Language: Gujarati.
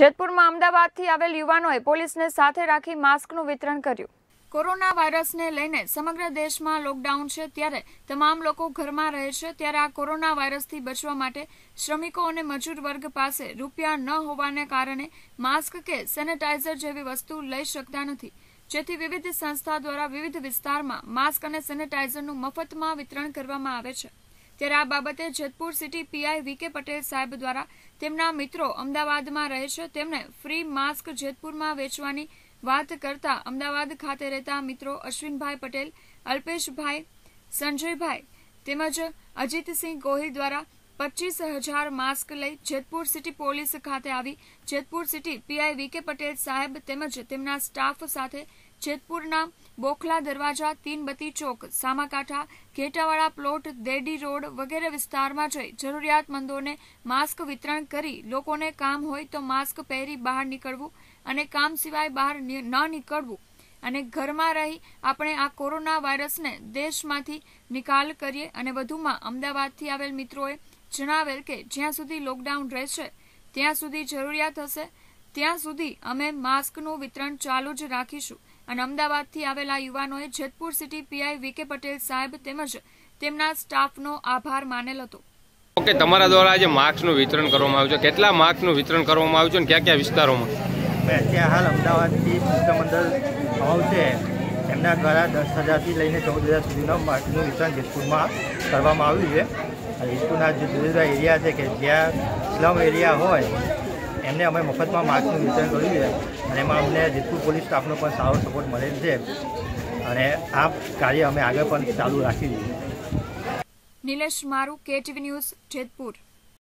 જેતપુરમાં અમદાવાદથી આવેલ યુવાનોએ પોલીસને સાથે રાખી માસ્કનું વિતરણ કર્યું. કોરોના વાયરસને લઈને સમગ્ર દેશમાં લોકડાઉન છે, ત્યારે તમામ લોકો ઘરમાં રહે છે, ત્યારે આ કોરોના વાયરસથી બચવા માટે શ્રમિકો અને મજૂર વર્ગ પાસે રૂપિયા ન હોવાને કારણે માસ્ક કે સેનેટાઇઝર જેવી વસ્તુ લઈ શકતા નથી. જેથી વિવિધ સંસ્થા દ્વારા વિવિધ વિસ્તારમાં માસ્ક અને સેનેટાઇઝરનું મફતમાં વિતરણ કરવામાં આવે છે. ત્યારે આ બાબતે Jetpur city PI V K Patel સાહેબ દ્વારા તેમના મિત્રો અમદાવાદમાં રહે છે. તેમણે ફ્રી માસ્ક જેતપુરમાં વેચવાની વાત કરતા અમદાવાદ ખાતે રહેતા મિત્રો અશ્વિનભાઈ પટેલ, અલ્પેશભાઈ, સંજયભાઈ તેમજ અજીતસિંહ ગોહિલ દ્વારા પચીસ હજાર માસ્ક લઈ જેતપુર સિટી પોલીસ ખાતે આવી. Jetpur city PI V K Patel સાહેબ તેમજ તેમના સ્ટાફ સાથે જેતપુરના બોખલા દરવાજા તીનબત્તી ચોક, સામાકાંઠા, ઘેટાવાળા પ્લોટ, દેડી રોડ વગેરે વિસ્તારમાં જઈ જરૂરિયાતમંદોને માસ્ક વિતરણ કરી લોકોને કામ હોય તો માસ્ક પહેરી બહાર નીકળવું અને કામ સિવાય બહાર ન નીકળવું અને ઘરમાં રહી આપણે આ કોરોના વાયરસને દેશમાંથી નિકાલ કરીએ અને વધુમાં અમદાવાદથી આવેલ મિત્રોએ જણાવેલ કે જ્યાં સુધી લોકડાઉન રહેશે, ત્યાં સુધી જરૂરિયાત હશે, ત્યાં સુધી અમે માસ્કનું વિતરણ ચાલુ જ રાખીશું. અને અમદાવાદથી આવેલા યુવાનોએ Jetpur city PI V K Patel સાહેબ તેમજ તેમના સ્ટાફનો આભાર માનેલ હતો. ઓકે તમારા દ્વારા આજે માસ્કનું વિતરણ કરવામાં આવ્યું છે. કેટલા માસ્કનું વિતરણ કરવામાં આવ્યું છે અને કયા કયા વિસ્તારોમાં? અત્યારે હાલ અમદાવાદથી પુષ્પમંડળ ભાવ છે. એમના દ્વારા દસ હજારથી લઈને ચૌદ હજાર સુધીના માસ્કનું વિતરણ જેતપુરમાં કરવામાં આવ્યું છે. જેતપુરના જે જુદા જુદા એરિયા છે કે જ્યાં સ્લમ એરિયા હોય એમને અમે મફતમાં માસ્કનું વિતરણ કર્યું છે અને એમાં અમને જેતપુર પોલીસ સ્ટાફનો પણ સારો સપોર્ટ મળેલ છે અને આ કાર્ય અમે આગળ પણ ચાલુ રાખી દીધું. નિલેશ મારુ, કેટીવી ન્યૂઝ જેતપુર.